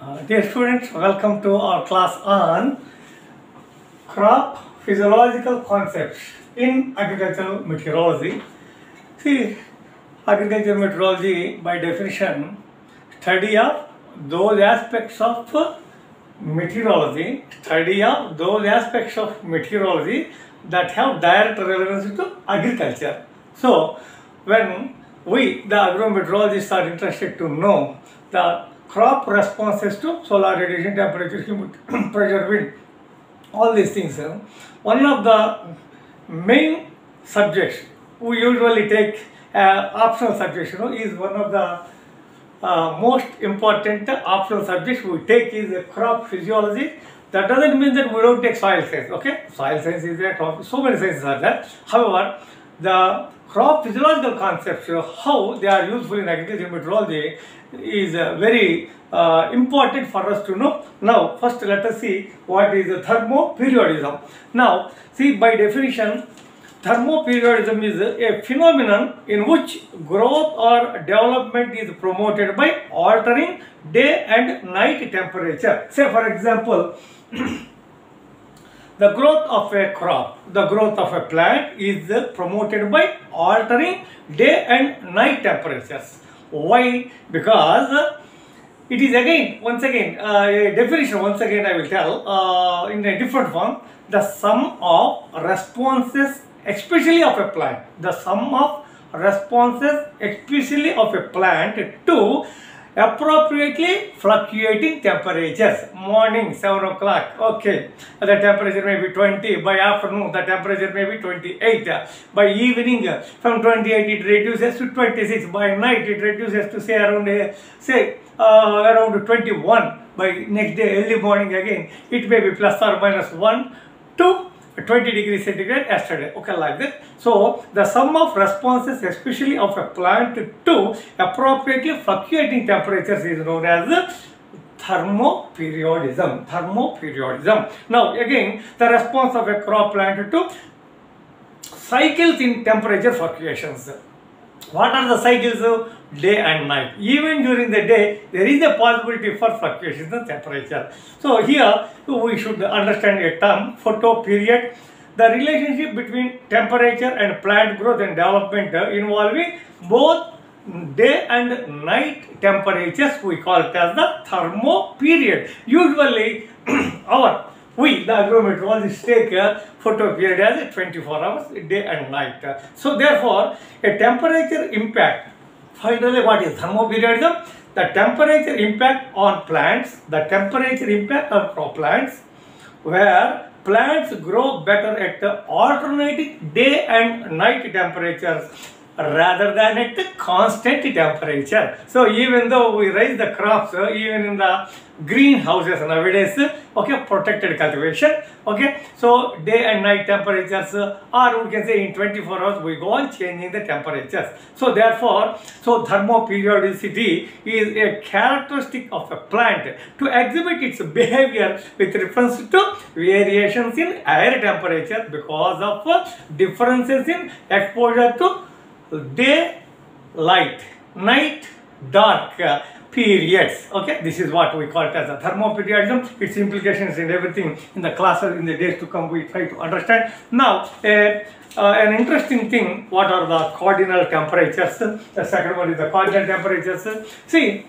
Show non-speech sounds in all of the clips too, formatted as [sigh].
Uh, dear students, welcome to our class on crop physiological concepts in agricultural meteorology. See, agricultural meteorology by definition study of those aspects of meteorology, study of those aspects of meteorology that have direct relevance to agriculture. So, when we, the agrometeorologists, are interested to know the crop responses to solar radiation, temperature, humidity, [clears throat] pressure, wind, all these things. One of the main subjects we usually take uh, optional subjects, you know, is one of the uh, most important optional subjects we take is crop physiology. That doesn't mean that we don't take soil science, okay? Soil science is there, crop, so many sciences are there. However, the crop physiological concepts, how they are useful in agricultural meteorology is uh, very uh, important for us to know. Now, first let us see what is the thermoperiodism. Now, see by definition, thermoperiodism is a phenomenon in which growth or development is promoted by altering day and night temperature. Say for example, [clears throat] the growth of a crop, the growth of a plant is promoted by altering day and night temperatures. Why? Because it is again, once again, uh, a definition, once again I will tell uh, in a different form, the sum of responses, especially of a plant, the sum of responses, especially of a plant to appropriately fluctuating temperatures. Morning 7 o'clock, okay, the temperature may be 20. By afternoon, the temperature may be 28. By evening, from 28 it reduces to 26. By night, it reduces to say around, uh, say, uh, around 21. By next day, early morning again, it may be plus or minus 1 to 20 degrees centigrade yesterday. Okay like this. So the sum of responses especially of a plant to appropriately fluctuating temperatures is known as thermoperiodism. Thermoperiodism. Now again the response of a crop plant to cycles in temperature fluctuations what are the cycles of day and night? Even during the day there is a possibility for fluctuations in temperature. So here we should understand a term photoperiod the relationship between temperature and plant growth and development involving both day and night temperatures we call it as the thermoperiod. Usually [clears throat] our we the agrometeorologists take a uh, photo period as 24 hours day and night. So therefore a temperature impact finally what is thermoperiodism? The temperature impact on plants the temperature impact on crop plants where plants grow better at the alternating day and night temperatures rather than at the constant temperature. So even though we raise the crops, uh, even in the greenhouses nowadays, uh, okay, protected cultivation, okay, so day and night temperatures, uh, or we can say in 24 hours, we go on changing the temperatures. So therefore, so thermoperiodicity is a characteristic of a plant to exhibit its behavior with reference to variations in air temperature because of differences in exposure to day light night dark uh, periods. Okay this is what we call it as a thermoperiodism. Its implications in everything in the classes in the days to come we try to understand. Now uh, uh, an interesting thing what are the cardinal temperatures? The second one is the cardinal temperatures. See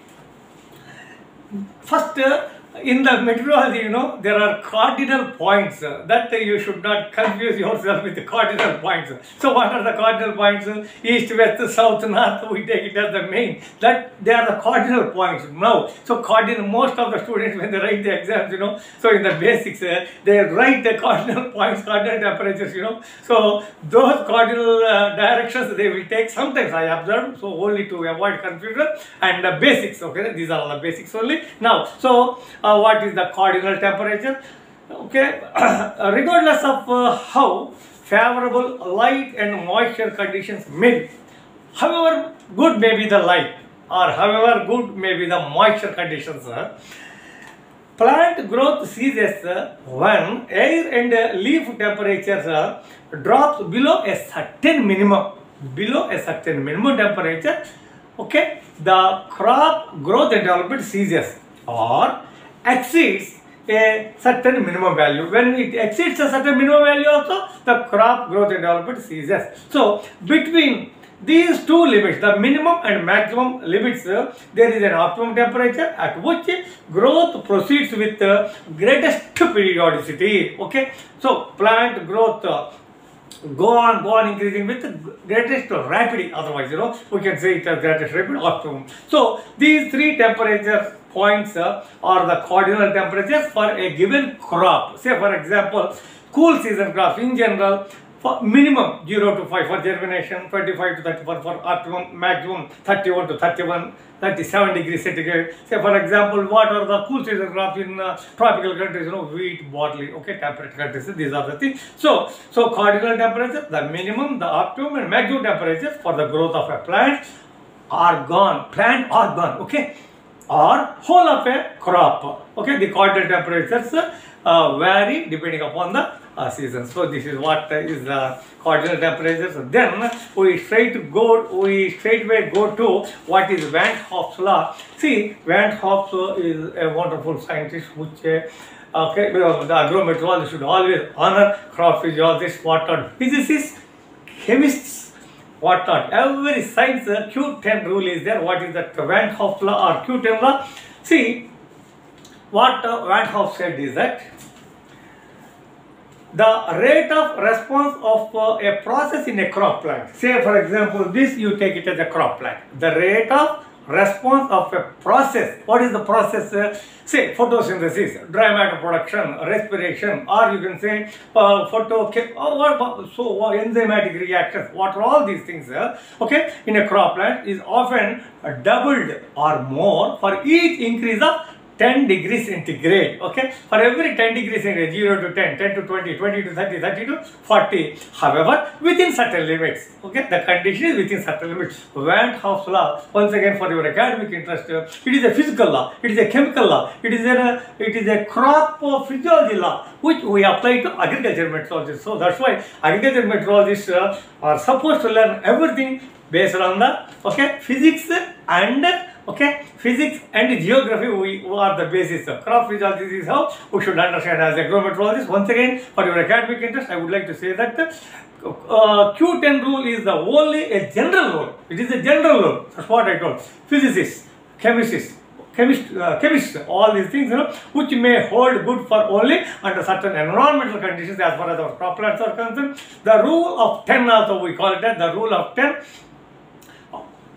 first uh, in the meteorology, you know, there are cardinal points uh, that you should not confuse yourself with the cardinal points. So what are the cardinal points? East, west, south, north, we take it as the main. That they are the cardinal points. Now, so cardinal, most of the students when they write the exams, you know, so in the basics, uh, they write the cardinal [laughs] points, cardinal temperatures, you know. So those cardinal uh, directions they will take. Sometimes I observe, so only to avoid confusion and the basics. Okay, these are all the basics only. Now, so uh, what is the cardinal temperature. Okay [coughs] regardless of uh, how favorable light and moisture conditions may however good may be the light or however good may be the moisture conditions uh, plant growth ceases uh, when air and leaf temperatures uh, drops below a certain minimum below a certain minimum temperature. Okay the crop growth and development ceases or exceeds a certain minimum value. When it exceeds a certain minimum value also, the crop growth and development ceases. So, between these two limits, the minimum and maximum limits, uh, there is an optimum temperature at which growth proceeds with uh, greatest periodicity. Okay, so plant growth uh, go on, go on increasing with the greatest rapidity. Otherwise, you know, we can say it as greatest rapid optimum. So these three temperature points uh, are the cardinal temperatures for a given crop. Say, for example, cool season crops in general for minimum 0 to 5 for germination, 25 to 34 for optimum, maximum 31 to 31, 37 degrees centigrade. Say for example, what are the cool season crops in uh, tropical countries, you know, wheat, barley, okay, temperate countries, these are the things. So, so cardinal temperature, the minimum, the optimum and maximum temperatures for the growth of a plant are gone, plant are gone, okay, or whole of a crop, okay, the cardinal temperatures uh, vary depending upon the uh, season. So this is what uh, is the cardinal temperatures. Then we straight go, we straightway go to what is Van Hoff's law. See, Van Hoff is a wonderful scientist which uh, Okay, the agrometeorologist should always honor crop physiologists, not physicists, chemists, what not. Every science uh, Q10 rule is there. What is that Van Hoff law or Q10 law? See, what Van Hoff said is that the rate of response of uh, a process in a crop plant. Say for example, this you take it as a crop plant. The rate of response of a process. What is the process? Uh, say photosynthesis, dry matter production, respiration, or you can say uh, photo, or what, so enzymatic reactions. What are all these things? Uh, okay, in a crop plant is often doubled or more for each increase of 10 degrees centigrade okay? For every 10 degrees centigrade 0 to 10 10 to 20 20 to 30 30 to 40 however within certain limits okay? The condition is within certain limits. Van Hoff's law once again for your academic interest it is a physical law it is a chemical law it is a it is a crop of physiology law which we apply to agriculture meteorologists. So that's why agriculture meteorologists uh, are supposed to learn everything based on the okay physics and Okay, physics and geography we are the basis of crop physiology. Is how we should understand as agrometeorologist. Once again, for your academic interest, I would like to say that uh, Q10 rule is the only a general rule. It is a general rule. That's what I told. Physicists, chemists, chemist, uh, chemists, all these things, you know, which may hold good for only under certain environmental conditions as far as our crop plants are concerned. The rule of 10 also we call it as the rule of 10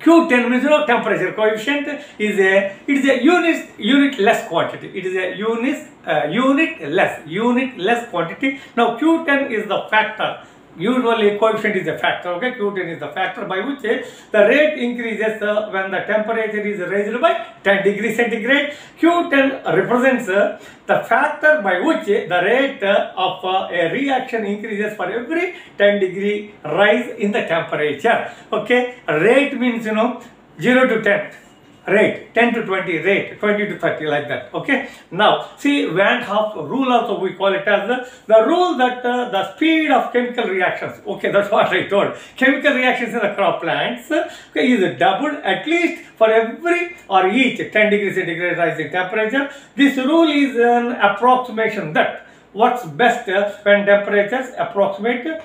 Q10 means you know temperature coefficient is a it is a unit unit less quantity. It is a unit uh, unit less unit less quantity. Now Q10 is the factor usually coefficient is a factor okay? Q10 is the factor by which uh, the rate increases uh, when the temperature is raised by 10 degrees centigrade. Q10 represents uh, the factor by which the rate of a reaction increases for every 10 degree rise in the temperature okay? Rate means you know 0 to 10 rate 10 to 20 rate 20 to 30 like that okay? Now see Van Hoff rule also we call it as the, the rule that uh, the speed of chemical reactions okay that's what I told. Chemical reactions in the crop plants okay, is doubled at least for every or each 10 degrees centigrade rise in temperature. This rule is an approximation that what's best uh, when temperatures approximate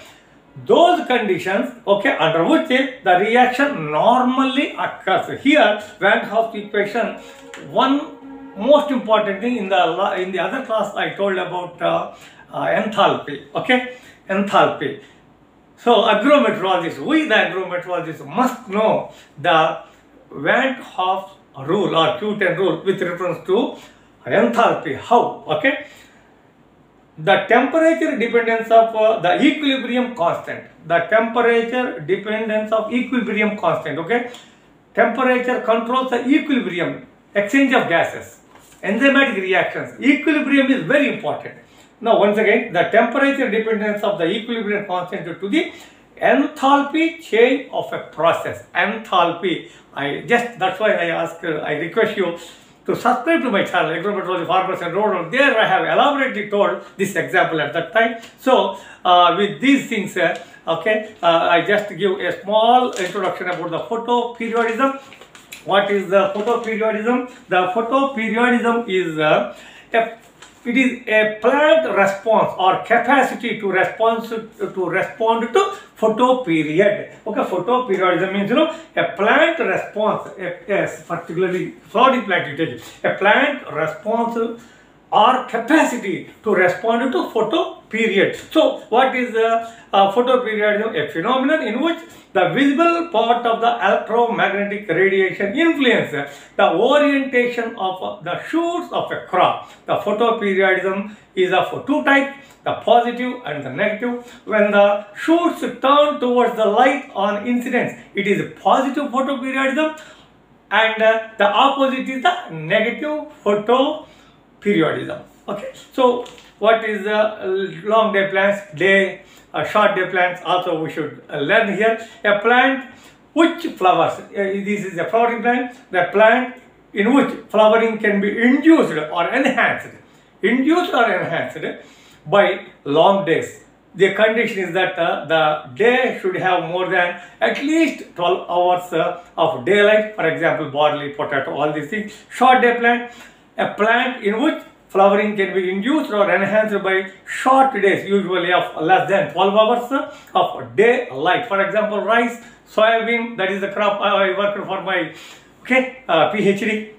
those conditions okay under which the reaction normally occurs. Here Van Hoff equation one most important thing in the in the other class I told about uh, uh, enthalpy okay enthalpy. So agrometeorologists we the agrometeorologists must know the Van Hoff rule or Q10 rule with reference to enthalpy. How? Okay the temperature dependence of uh, the equilibrium constant. The temperature dependence of equilibrium constant okay? Temperature controls the equilibrium exchange of gases enzymatic reactions. Equilibrium is very important. Now once again the temperature dependence of the equilibrium constant to the enthalpy change of a process. Enthalpy. I just that's why i ask uh, i request you to subscribe to my channel, Agrometeorology Farmers and Rural. There I have elaborately told this example at that time. So uh, with these things, uh, okay, uh, I just give a small introduction about the photoperiodism. What is the photoperiodism? The photoperiodism is uh, a it is a plant response or capacity to respond to, respond to photoperiod. Okay, photoperiodism means you know a plant response, a, yes, particularly flowering plant usage, a plant response or capacity to respond to photo photoperiod. So, what is the uh, photoperiodism? A phenomenon in which the visible part of the electromagnetic radiation influences the orientation of the shoots of a crop. The photoperiodism is of two types, the positive and the negative. When the shoots turn towards the light on incidence, it is positive photoperiodism and uh, the opposite is the negative photoperiodism. Okay, so what is the long day plants? Day uh, short day plants also we should uh, learn here. A plant which flowers, uh, this is a flowering plant, the plant in which flowering can be induced or enhanced, induced or enhanced by long days. The condition is that uh, the day should have more than at least 12 hours uh, of daylight, for example, barley, potato, all these things. Short day plant, a plant in which flowering can be induced or enhanced by short days, usually of less than 12 hours of daylight. For example, rice, soybean, that is the crop I worked for my okay, uh, PhD.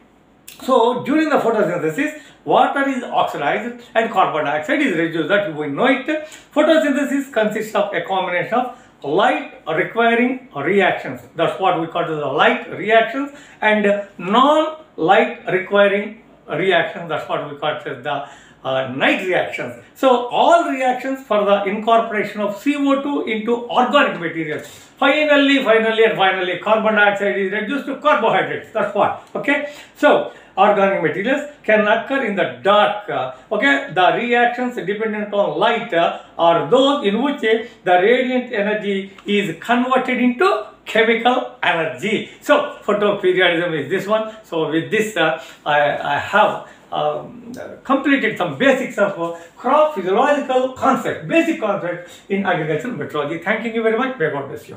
So, during the photosynthesis, water is oxidized and carbon dioxide is reduced. That we know it. Photosynthesis consists of a combination of light requiring reactions. That's what we call the light reactions and non-light requiring reaction that's what we call it the uh, night reactions. So all reactions for the incorporation of CO2 into organic materials. Finally, finally and finally carbon dioxide is reduced to carbohydrates. That's what. Okay. So organic materials can occur in the dark. Uh, okay. The reactions dependent on light uh, are those in which the radiant energy is converted into chemical energy. So photoperiodism is this one. So with this I, I have um, completed some basics of crop physiological concept, basic concept in agricultural meteorology. Thanking you very much. May God bless you.